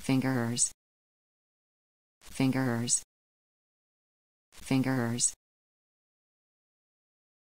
fingers. Fingers. Fingers.